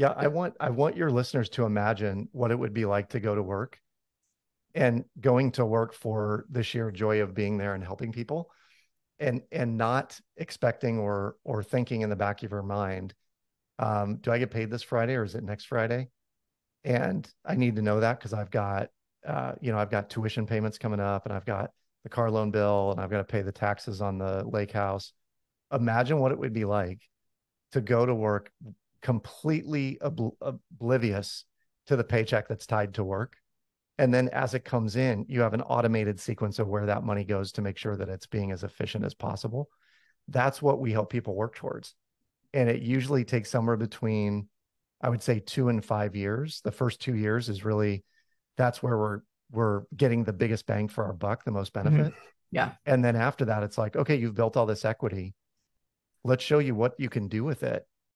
Yeah, I want I want your listeners to imagine what it would be like to go to work and going to work for the sheer joy of being there and helping people and and not expecting or or thinking in the back of your mind um, do I get paid this Friday or is it next Friday? And I need to know that because I've got, uh, you know, I've got tuition payments coming up and I've got the car loan bill and I've got to pay the taxes on the lake house. Imagine what it would be like to go to work completely obl- oblivious to the paycheck that's tied to work. And then as it comes in, you have an automated sequence of where that money goes to make sure that it's being as efficient as possible. That's what we help people work towards and it usually takes somewhere between i would say two and five years the first two years is really that's where we're we're getting the biggest bang for our buck the most mm-hmm. benefit mm-hmm. yeah and then after that it's like okay you've built all this equity let's show you what you can do with it